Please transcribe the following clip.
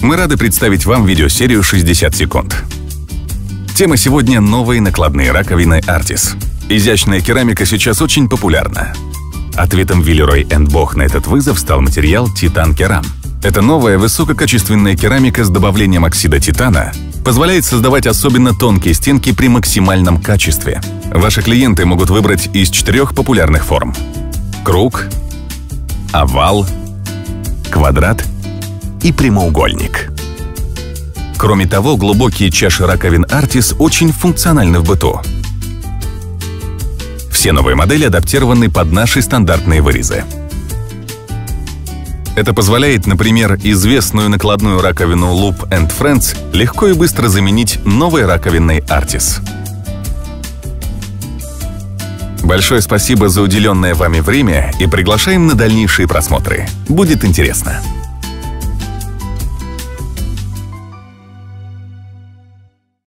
Мы рады представить вам видеосерию 60 секунд. Тема сегодня – новые накладные раковины Artis. Изящная керамика сейчас очень популярна. Ответом Виллерой энд Бог на этот вызов стал материал Титан Керам. Это новая высококачественная керамика с добавлением оксида титана позволяет создавать особенно тонкие стенки при максимальном качестве. Ваши клиенты могут выбрать из четырех популярных форм. Круг, овал, квадрат и прямоугольник. Кроме того, глубокие чаши раковин Artis очень функциональны в быту. Все новые модели адаптированы под наши стандартные вырезы. Это позволяет, например, известную накладную раковину Loop Friends легко и быстро заменить новой раковиной Artis. Большое спасибо за уделенное вами время и приглашаем на дальнейшие просмотры. Будет интересно.